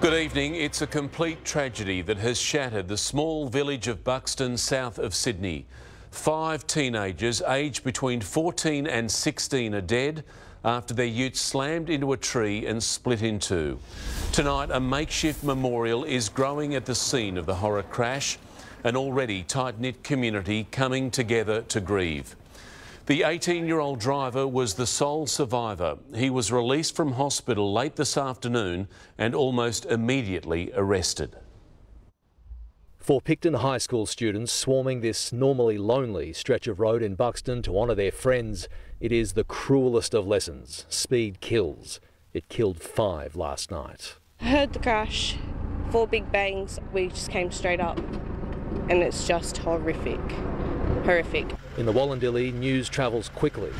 Good evening. It's a complete tragedy that has shattered the small village of Buxton south of Sydney. Five teenagers aged between 14 and 16 are dead after their ute slammed into a tree and split in two. Tonight, a makeshift memorial is growing at the scene of the horror crash, an already tight-knit community coming together to grieve. The 18-year-old driver was the sole survivor. He was released from hospital late this afternoon and almost immediately arrested. For Picton High School students swarming this normally lonely stretch of road in Buxton to honour their friends, it is the cruelest of lessons. Speed kills. It killed five last night. I heard the crash, four big bangs, we just came straight up, and it's just horrific horrific. In the Wollondilly, news travels quickly.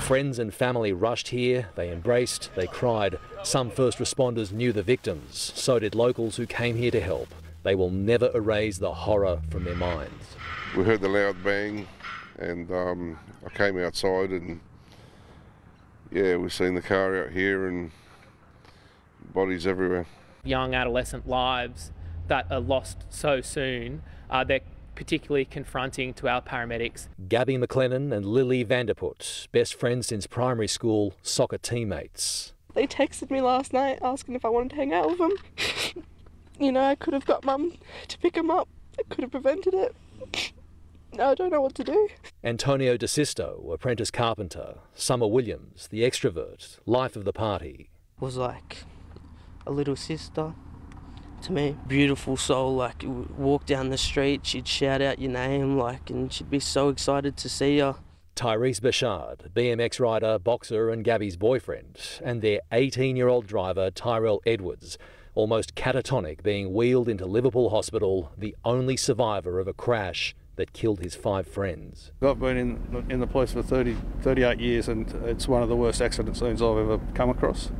Friends and family rushed here, they embraced, they cried. Some first responders knew the victims, so did locals who came here to help. They will never erase the horror from their minds. We heard the loud bang, and um, I came outside, and yeah, we've seen the car out here and bodies everywhere. Young adolescent lives that are lost so soon, uh, they're particularly confronting to our paramedics. Gabby McLennan and Lilly Van de Putte, best friends since primary school, soccer teammates. They texted me last night asking if I wanted to hang out with them. you know, I could have got mum to pick them up. I could have prevented it. I don't know what to do. Antonio Desisto, apprentice carpenter. Summer Williams, the extrovert, life of the party. Was like a little sister to me. Beautiful soul, like walk down the street, she'd shout out your name, like, and she'd be so excited to see you. Tyrese Bechard, BMX rider, boxer, and Gabby's boyfriend, and their 18 year old driver, Tyrell Edwards, almost catatonic, being wheeled into Liverpool Hospital, the only survivor of a crash that killed his five friends. I've been in, in the police for 30, 38 years, and it's one of the worst accident scenes I've ever come across.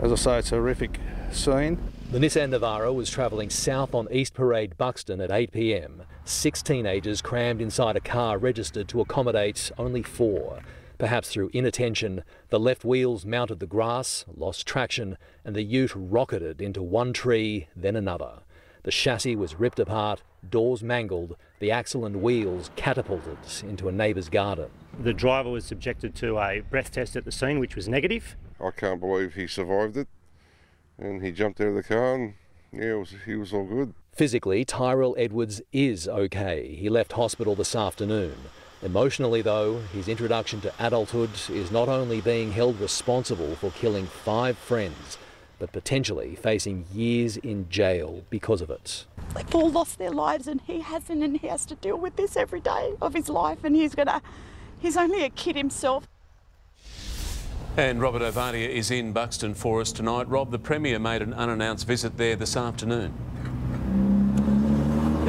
As I say, it's a horrific scene. The Nissan Navara was travelling south on East Parade, Buxton at 8 pm. Six teenagers crammed inside a car registered to accommodate only four. Perhaps through inattention, the left wheels mounted the grass, lost traction, and the ute rocketed into one tree, then another. The chassis was ripped apart, doors mangled, the axle and wheels catapulted into a neighbour's garden. The driver was subjected to a breath test at the scene, which was negative. I can't believe he survived it and he jumped out of the car and yeah, was, he was all good. Physically, Tyrell Edwards is okay. He left hospital this afternoon. Emotionally, though, his introduction to adulthood is not only being held responsible for killing five friends, but potentially facing years in jail because of it. They've all lost their lives and he hasn't and he has to deal with this every day of his life and he's gonna he's only a kid himself. And Robert Ovadia is in Buxton for us tonight. Rob, the Premier made an unannounced visit there this afternoon.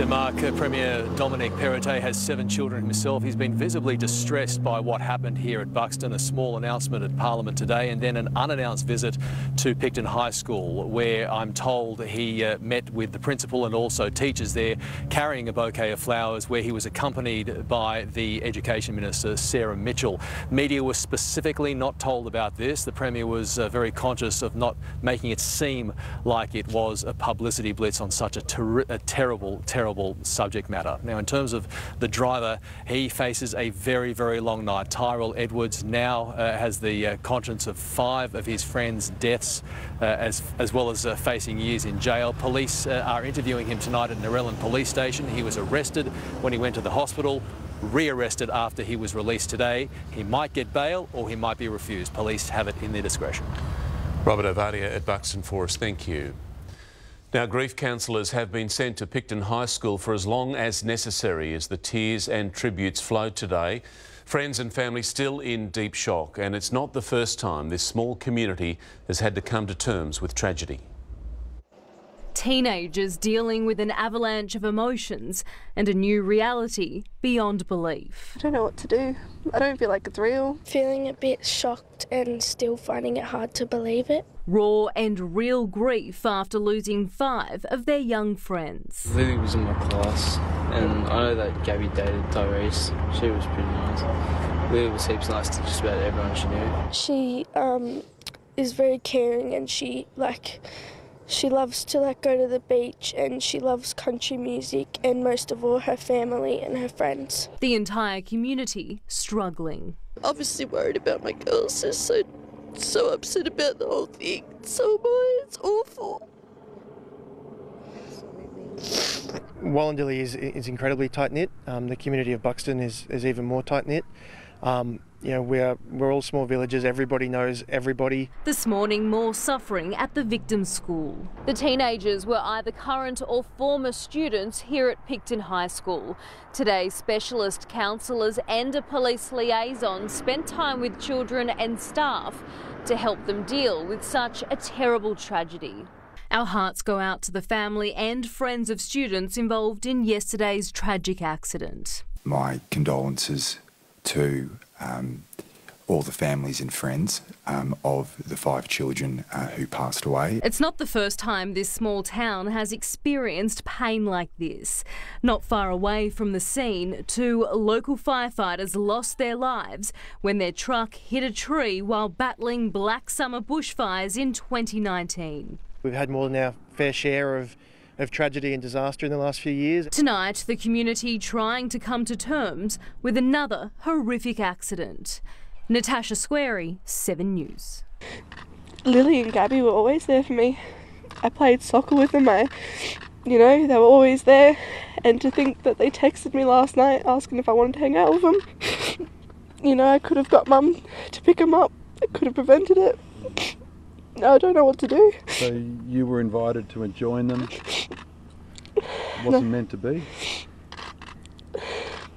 Mark, uh, Premier Dominic Perrottet has seven children himself. He's been visibly distressed by what happened here at Buxton, a small announcement at Parliament today, and then an unannounced visit to Picton High School, where I'm told he uh, met with the principal and also teachers there, carrying a bouquet of flowers, where he was accompanied by the Education Minister, Sarah Mitchell. Media was specifically not told about this. The Premier was uh, very conscious of not making it seem like it was a publicity blitz on such a, ter a terrible, terrible terrible subject matter. Now, in terms of the driver, he faces a very, very long night. Tyrell Edwards now uh, has the uh, conscience of five of his friends' deaths, uh, as, as well as uh, facing years in jail. Police uh, are interviewing him tonight at Narellan Police Station. He was arrested when he went to the hospital rearrested after he was released today. He might get bail or he might be refused. Police have it in their discretion. Robert Ovadia at Buxton Forest, thank you. Now, grief counsellors have been sent to Picton High School for as long as necessary as the tears and tributes flowed today. Friends and family still in deep shock, and it's not the first time this small community has had to come to terms with tragedy teenagers dealing with an avalanche of emotions and a new reality beyond belief. I don't know what to do. I don't feel like it's real. Feeling a bit shocked and still finding it hard to believe it. Raw and real grief after losing five of their young friends. Lilly was in my class, and I know that Gabby dated Tyrese. She was pretty nice. Lilly was heaps nice to just about everyone she knew. She um, is very caring and she like she loves to like go to the beach and she loves country music and most of all her family and her friends. The entire community struggling. Obviously worried about my girls. They're so so upset about the whole thing. So am I. It's awful. Wollondilly is, is incredibly tight knit. Um, the community of Buxton is, is even more tight knit. Um, you know, we're, we're all small villages, everybody knows everybody. This morning, more suffering at the victim's school. The teenagers were either current or former students here at Picton High School. Today, specialist counsellors and a police liaison spent time with children and staff to help them deal with such a terrible tragedy. Our hearts go out to the family and friends of students involved in yesterday's tragic accident. My condolences to um, all the families and friends um, of the five children uh, who passed away. It's not the first time this small town has experienced pain like this. Not far away from the scene, two local firefighters lost their lives when their truck hit a tree while battling black summer bushfires in 2019. We've had more than our fair share of, of tragedy and disaster in the last few years. Tonight, the community trying to come to terms with another horrific accident. Natasha Squarey, 7 News. Lilly and Gabby were always there for me. I played soccer with them. I, you know, they were always there. And to think that they texted me last night asking if I wanted to hang out with them, you know, I could have got mum to pick them up. I could have prevented it. I don't know what to do. So you were invited to join them. It Wasn't No. meant to be.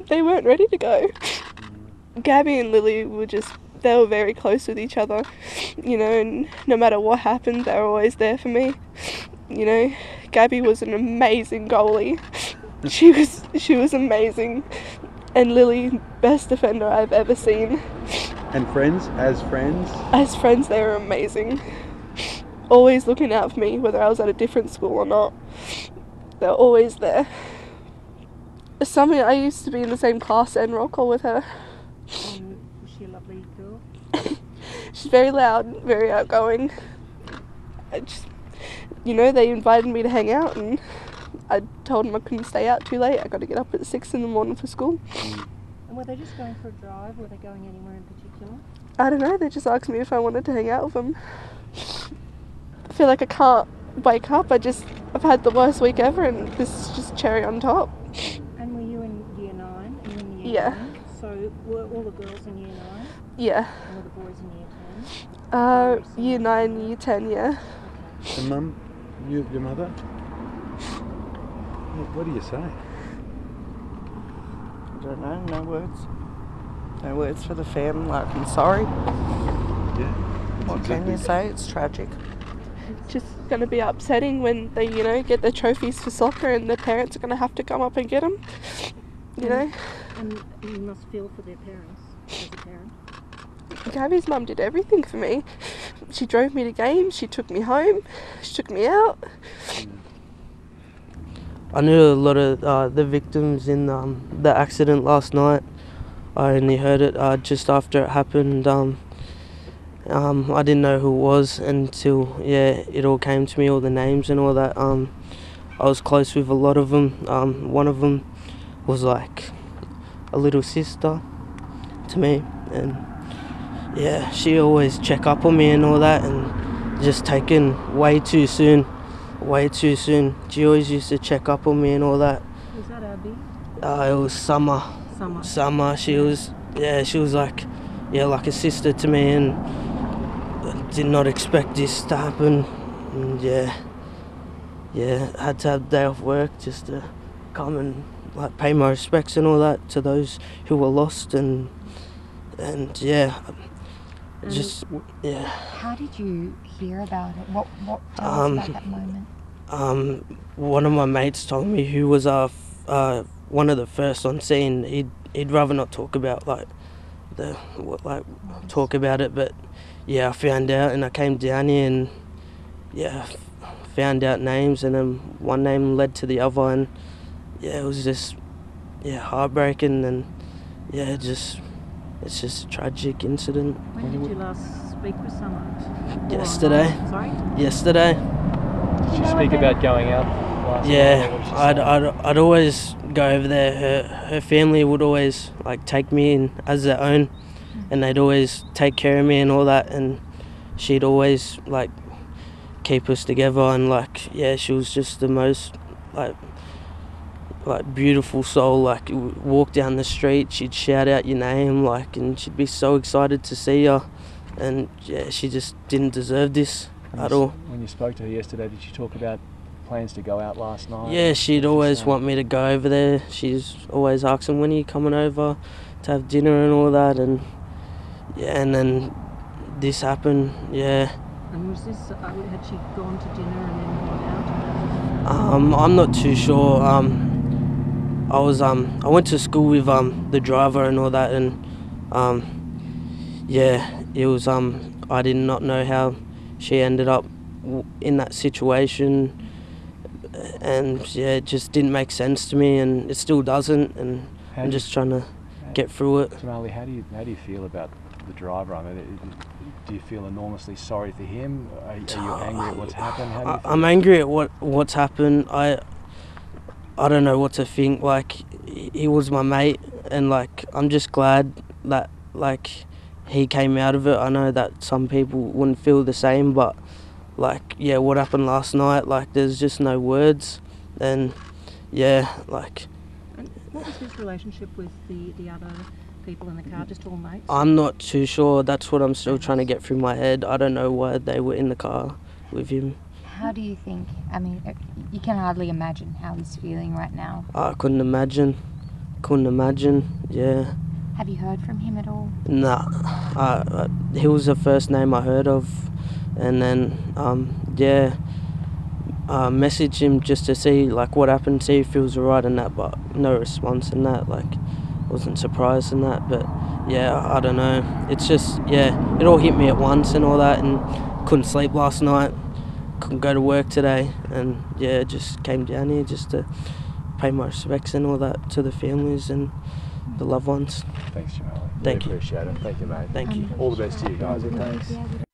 They weren't ready to go. Gabby and Lilly were just, they were very close with each other, you know, and no matter what happened, they were always there for me. You know, Gabby was an amazing goalie. She was, she was amazing. And Lilly, best defender I've ever seen. And friends, as friends, As friends, they were amazing. Always looking out for me, whether I was at a different school or not. They were always there. Something I used to be in the same class and roll call with her. Oh, was she a lovely girl? She's very loud, very outgoing. I just, you know, they invited me to hang out, and I told them I couldn't stay out too late. I got to get up at six in the morning for school. And were they just going for a drive? Were they going anywhere in particular? I don't know. They just asked me if I wanted to hang out with them. I feel like I can't wake up. I just, I've had the worst week ever, and this is just cherry on top. And were you in year nine? In year Yeah. nine? So were all the girls in year nine? Yeah. And were the boys in year ten? Uh, year nine, year ten, yeah. and mum, you, your mother. What, what do you say? I don't know, no words. No words for the family, like, I'm sorry. Yeah. What can you say? It's tragic. It's just going to be upsetting when they, you know, get their trophies for soccer and their parents are going to have to come up and get them. You know, And you must feel for their parents as a parent. Gabby's mum did everything for me. She drove me to games, she took me home, she took me out. I knew a lot of uh, the victims in um, the accident last night. I only heard it uh, just after it happened. Um, um, I didn't know who it was until yeah, it all came to me, all the names and all that. Um, I was close with a lot of them. Um, one of them was like a little sister to me, and yeah, she always check up on me and all that, and just taken way too soon, way too soon. She always used to check up on me and all that. Was that Abby? Uh, it was summer. Summer. Summer. She was, yeah, she was like, yeah, like a sister to me, and I did not expect this to happen. And yeah, yeah, had to have a day off work just to come and like pay my respects and all that to those who were lost, and and yeah, And just yeah. How did you hear about it? What what tell Um, about that moment? Um, one of my mates told me who was uh, f- uh one of the first on scene. He'd he'd rather not talk about like the what like talk about it, but yeah, I found out and I came down here and yeah, found out names and then one name led to the other and yeah, it was just yeah heartbreaking and yeah, just it's just a tragic incident. When did you last speak with someone? Yesterday. Sorry? Yesterday. Did you speak about going out last? Yeah, What did she I'd. I'd, I'd always go over there. Her, her family would always like take me in as their own, and they'd always take care of me and all that. And she'd always like keep us together. And like, yeah, she was just the most like like beautiful soul. Like, walk down the street, she'd shout out your name, like, and she'd be so excited to see you. And yeah, she just didn't deserve this When at you all. When you spoke to her yesterday, did she talk about plans to go out last night? Yeah, she'd always want me to go over there. She's always asking when are you coming over to have dinner and all that, and yeah, and then this happened. Yeah, And was this, uh, had she gone to dinner and then gone out? um, I'm not too sure. Um, I was um, I went to school with um the driver and all that, and um, yeah, it was um, I did not know how she ended up in that situation. And yeah, it just didn't make sense to me, and it still doesn't. And How I'm do just trying to get through it. Jamali, how do you how do you feel about the driver? I mean, i- do you feel enormously sorry for him? Are, are you ah. angry at what's happened? How do you I, I'm angry at what what's happened. I I don't know what to think. Like he he was my mate, and like I'm just glad that like he came out of it. I know that some people wouldn't feel the same, but like yeah, what happened last night? Like there's just no words, and yeah, like And what was his relationship with the, the other people in the car? Just all mates? I'm not too sure. That's what I'm still trying to get through my head. I don't know why they were in the car with him. How do you think? I mean, uh, you can hardly imagine how he's feeling right now. I couldn't imagine. Couldn't imagine. Yeah. Have you heard from him at all? Nah, uh, uh, he was the first name I heard of, and then um, yeah, uh, messaged him just to see like what happened, see if he was alright and that, but no response and that. Like, wasn't surprised in that, but yeah, I don't know. It's just yeah, it all hit me at once and all that, and couldn't sleep last night, couldn't go to work today, and yeah, just came down here just to pay my respects and all that to the families and the loved ones. Thanks, Jamali. Thank really you. appreciate it. Thank you, mate. Thank you. All the best to you guys. Okay.